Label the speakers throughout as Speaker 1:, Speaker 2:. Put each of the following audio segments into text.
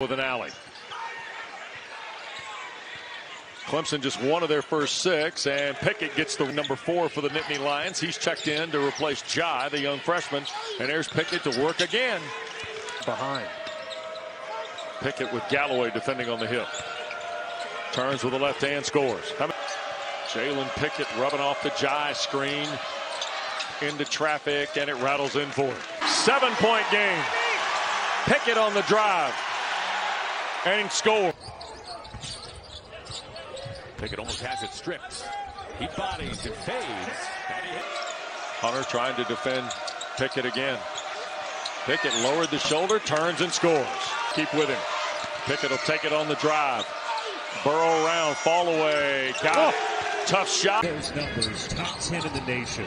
Speaker 1: with an alley. Clemson just one of their first six, and Pickett gets the number four for the Nittany Lions. He's checked in to replace Njie, the young freshman, and there's Pickett to work again. Behind. Pickett with Galloway defending on the hip. Turns with the left hand, scores. Jalen Pickett rubbing off the Njie screen into traffic, and it rattles in for it. Seven point game. Pickett on the drive and score.
Speaker 2: Pickett almost has it stripped. He bodies and fades. And he
Speaker 1: Hunter trying to defend Pickett again. Pickett lowered the shoulder, turns and scores. Keep with him. Pickett will take it on the drive. Burrow around, fall away. Got oh. it. Tough shot.
Speaker 3: Those numbers, top 10 in the nation.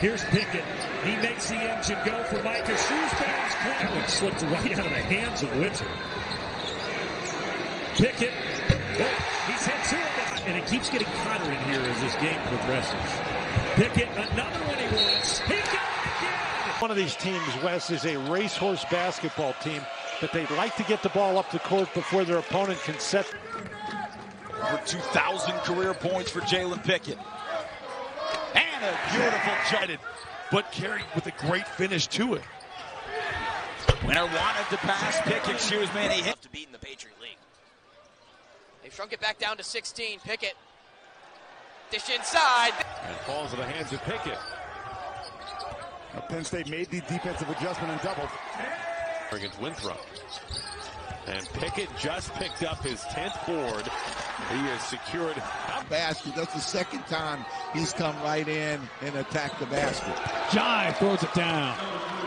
Speaker 3: Here's Pickett. He makes the engine go for Micah Shrewsberry's That slipped right out of the hands of Wynter. Pickett. Oh, he's hit two of them. And it keeps getting hotter in here as this game progresses. Pickett, another one he wants. He got it again.
Speaker 4: One of these teams, Wes, is a racehorse basketball team but they like to get the ball up the court before their opponent can set.
Speaker 5: Over 2,000 career points for Jalen Pickett. And a beautiful jutted, but carried with a great finish to it. Winner wanted to pass Pickett. Excuse me, and he hit.
Speaker 6: To beat in the Patriot League. They've shrunk it back down to 16. Pickett. Dish inside.
Speaker 2: And falls to the hands of Pickett.
Speaker 7: Penn State made the defensive adjustment and doubled.
Speaker 2: Against Winthrop. And Pickett just picked up his 10th board. He has secured
Speaker 8: a basket. That's the second time he's come right in and attacked the basket.
Speaker 3: Njie throws it down.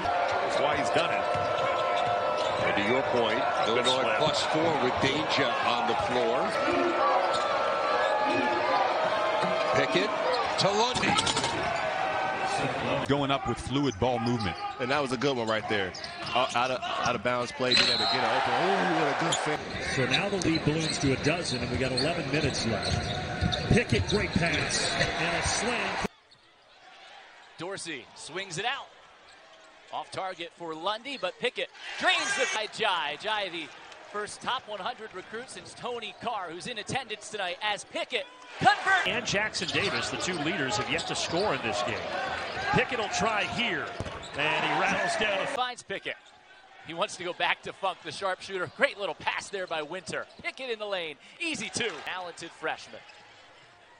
Speaker 1: That's why he's done it. And to your point,
Speaker 9: Illinois plus four with danger on the floor. Pickett to Lundy.
Speaker 10: Going up with fluid ball movement.
Speaker 11: And that was a good one right there. Uh, out, of, out of bounds play, being able to get it open. Oh, what a good fit.
Speaker 3: So now the lead balloons to a dozen, and we got 11 minutes left. Pickett, great pass, and a slam.
Speaker 6: Dorsey swings it out. Off target for Lundy, but Pickett drains the by Njie. Njie, the first top 100 recruit since Tony Carr, who's in attendance tonight as Pickett converts.
Speaker 3: And Jackson Davis, the two leaders, have yet to score in this game. Pickett will try here, and he rattles down.
Speaker 6: Finds Pickett. He wants to go back to Funk, the sharpshooter. Great little pass there by Wynter. Pickett in the lane. Easy two. Talented freshman.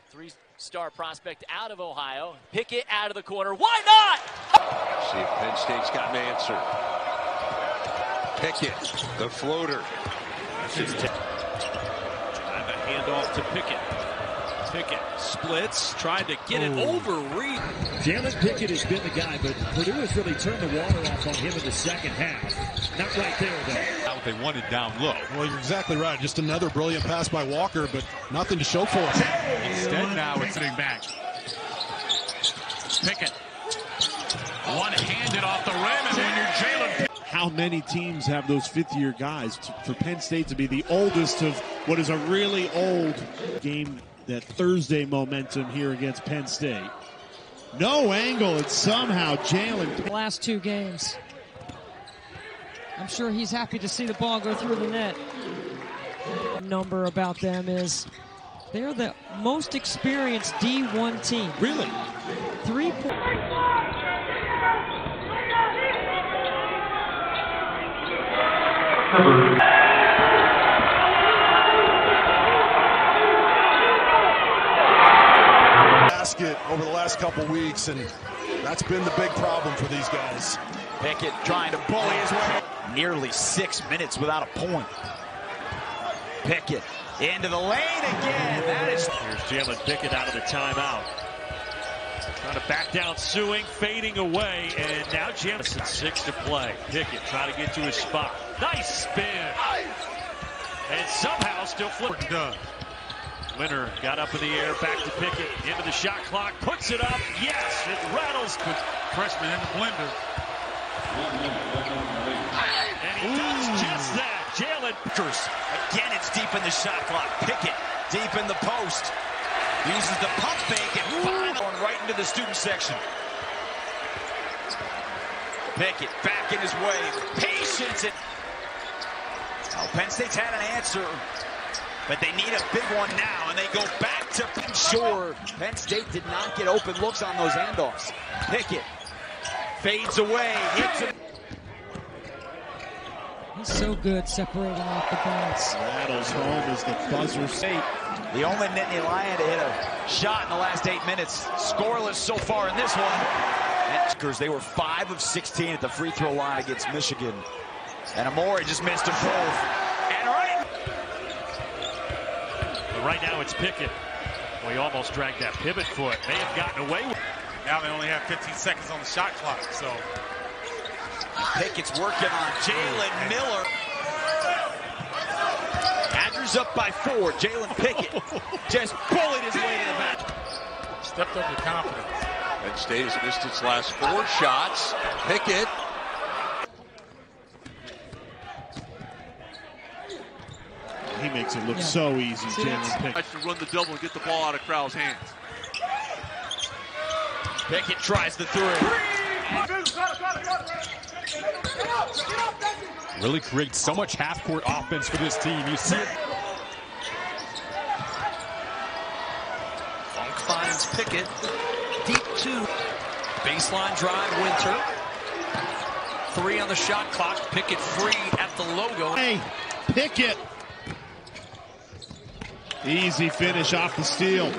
Speaker 6: Three star prospect out of Ohio. Pickett out of the corner. Why not?
Speaker 9: See if Penn State's got an answer. Pickett, the floater.
Speaker 3: Time a handoff to Pickett. Pickett splits, tried to get it oh. over Reed. Jalen Pickett has been the guy, but Purdue has really turned the water off on him in the second half. Not right there, though.
Speaker 10: What they wanted down low.
Speaker 7: Well, you're exactly right. Just another brilliant pass by Walker, but nothing to show for it.
Speaker 10: Instead, now it's sitting back.
Speaker 3: Pickett. One-handed off the rim, and when you're Jalen how many teams have those fifth year guys for Penn State to be the oldest of what is a really old game that Thursday momentum here against Penn State. No angle, and somehow Jalen.
Speaker 12: Last two games. I'm sure he's happy to see the ball go through the net. Number about them is they're the most experienced D1 team.
Speaker 3: Really?
Speaker 12: Three points.
Speaker 7: Basket over the last couple weeks, and that's been the big problem for these guys.
Speaker 5: Pickett trying to bully his way. Nearly six minutes without a point. Pickett into the lane again. That is.
Speaker 3: Here's Jalen Pickett out of the timeout. Trying to back down Suing, fading away, and now Jamison six to play. Pickett trying to get to his spot. Nice spin. And somehow still flipping done. Winner got up in the air, back to Pickett, into the shot clock, puts it up. Yes, it rattles.
Speaker 10: Freshman in the blender.
Speaker 3: And he Ooh. does just that. Jalen
Speaker 5: Again, it's deep in the shot clock. Pickett deep in the post. Uses the pump fake and finally right into the student section. Pickett back in his way. Patience. Oh, Penn State's had an answer, but they need a big one now, and they go back to sure. Penn State did not get open looks on those handoffs. Pickett fades away, hits him.
Speaker 12: He's so good separating off the bounce.
Speaker 13: Rattles home as the buzzer state.
Speaker 5: The only Nittany Lion to hit a shot in the last eight minutes. Scoreless so far in this one. And they were 5 of 16 at the free throw line against Michigan. And Amore just missed them both. And right.
Speaker 3: But right now it's Pickett. Well, he almost dragged that pivot foot. May have gotten away with it.
Speaker 10: Now they only have 15 seconds on the shot clock, so.
Speaker 5: Pickett's working on Jalen Miller. Andrews up by four. Jalen Pickett just bullied his way to the back.
Speaker 10: Stepped up with confidence.
Speaker 9: Penn State has missed its last four shots. Pickett.
Speaker 13: He makes it look yeah. so easy, Jalen Pickett.
Speaker 10: to run the double and get the ball out of Crowell's hands.
Speaker 5: Pickett tries the three.
Speaker 10: Really creates so much half-court offense for this team. You see it.
Speaker 5: Funk finds Pickett. Deep two. Baseline drive, Wynter. Three on the shot clock. Pickett free at the logo.
Speaker 13: Hey, Pickett. Easy finish off the steal.